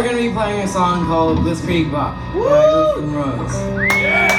we're gonna be playing a song called Blitzkrieg Bop by Rose. Yeah.